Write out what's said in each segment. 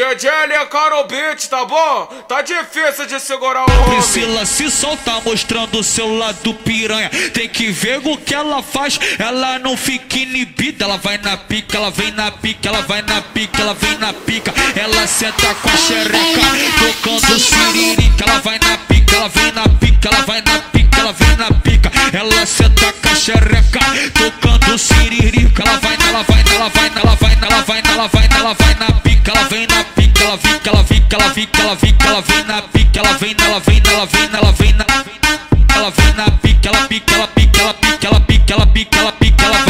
DJ é Carol Beat, tá bom? Tá difícil de segurar o homem. Priscila se solta mostrando o seu lado piranha. Tem que ver o que ela faz, ela não fica inibida. Ela vai na pica, ela vem na pica, ela vai na pica, ela vem na pica. Ela senta com a xereca, tocando siririca. Ela vai na pica, ela vem na pica, ela vai na pica, ela vem na pica. Ela senta com a xereca, tocando siririca. Ela vai, ela vai, ela vai, ela vai, ela vai, ela vai, na pica, ela vem na pica, ela fica, ela fica, ela fica, ela fica, ela vem na pica, ela vem, ela vem, ela vem, ela vem na ela vem na pica, ela pica, ela pica, ela pica, ela pica, ela pica, ela pica, ela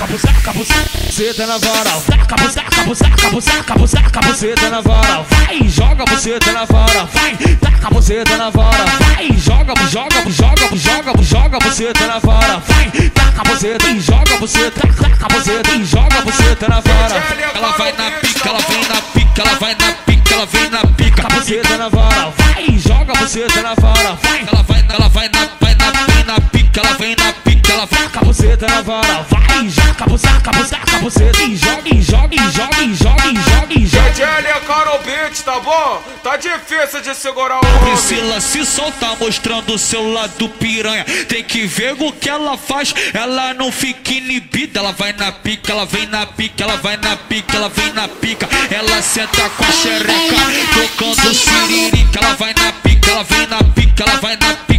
Buceta na varal, taca busaca, busaca, busaca, busaca, buceta na varal, vai, joga buceta na varal, vai, taca buceta na varal, vai, joga, joga, joga, joga, joga buceta na varal, vai, taca buceta e joga buceta, taca buceta e joga buceta na varal, ela vai na pica, ela vem na pica, ela vai na pica, ela vem na pica, buceta na varal, vai, joga buceta na varal, vai, ela vai, ela vai na, vai na, vem na pica, ela vem na pica, ela vai taca buceta na varal, vai, joga busaca, busaca, buceta e joga, e joga, e joga, e joga, e joga, e joga. DJ é Carol Beat, tá bom? Tá difícil de segurar o homem. Priscila se solta mostrando o seu lado piranha. Tem que ver o que ela faz, ela não fica inibida. Ela vai na pica, ela vem na pica, ela vai na pica, ela vem na pica. Ela senta com a xereca, tocando siririca. Ela vai na pica, ela vem na pica, ela vai na pica,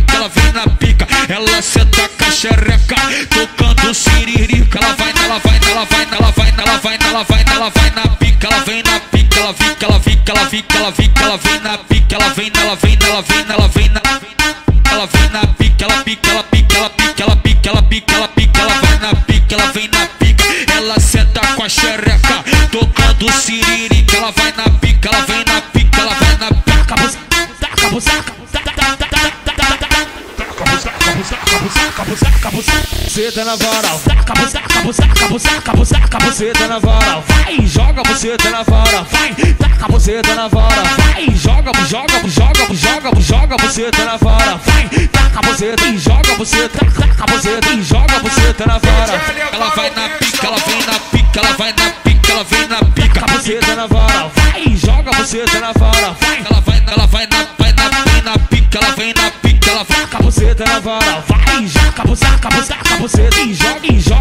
Ela senta com a xereca, tocando siririca. Ela vai, ela vai, ela vai, ela vai, ela vai, ela vai, ela vai na pica, ela vem na pica, ela fica, ela fica, ela fica, ela fica, ela vem na pica, ela vem, ela vem, ela vem, ela vem na ela vem na pica, ela pica, ela pica, ela pica, ela pica, ela pica, ela pica, ela vai na pica, ela vem na pica, ela senta com a xereca, tocando siririca, ela vai na pica, ela vem na pica, ela vai na pica, taca taca buceta na varal, taca busaca, busaca, busaca, busaca, buceta na varal, vai, joga buceta na varal, vai, taca buceta na varal, vai, joga, joga, joga, joga, joga buceta na varal, vai, taca buceta e joga buceta, taca buceta e joga buceta na varal, ela vai na pica, ela vem na pica, ela vai na pica, ela vem na pica, taca buceta na varal, vai, joga buceta na varal, vai, ela vai, ela vai na, vai na, vem na pica, ela vem na pica, ela vai taca buceta na varal, Saca, saca, saca, você se joga, e joga.